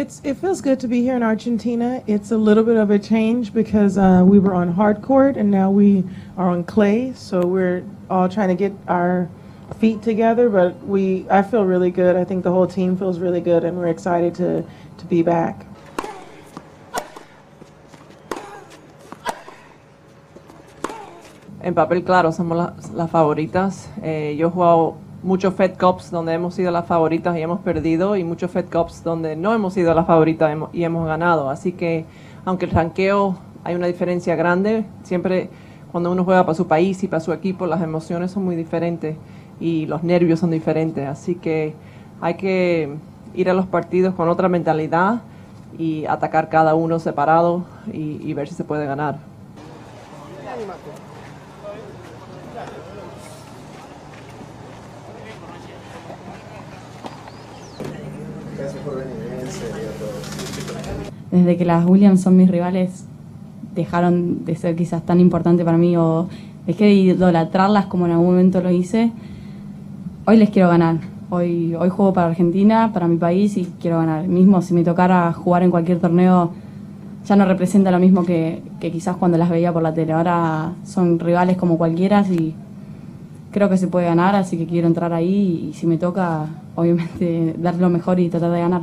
It's it feels good to be here in Argentina. It's a little bit of a change because uh, we were on hard court and now we are on clay. So we're all trying to get our feet together. But we, I feel really good. I think the whole team feels really good, and we're excited to to be back. En papel, claro, somos las, las favoritas. Eh, yo he jugado muchos Fed Cups donde hemos sido las favoritas y hemos perdido, y muchos Fed Cups donde no hemos sido las favoritas y hemos ganado. Así que, aunque el ranqueo hay una diferencia grande, siempre cuando uno juega para su país y para su equipo, las emociones son muy diferentes y los nervios son diferentes. Así que hay que ir a los partidos con otra mentalidad y atacar cada uno separado y, ver si se puede ganar. Desde que las Williams son mis rivales, dejaron de ser quizás tan importante para mí o dejé de idolatrarlas como en algún momento lo hice. Hoy les quiero ganar. Hoy, hoy juego para Argentina, para mi país y quiero ganar. Mismo si me tocara jugar en cualquier torneo, ya no representa lo mismo que, que quizás cuando las veía por la tele. Ahora son rivales como cualquiera y creo que se puede ganar, así que quiero entrar ahí y si me toca, obviamente, dar lo mejor y tratar de ganar.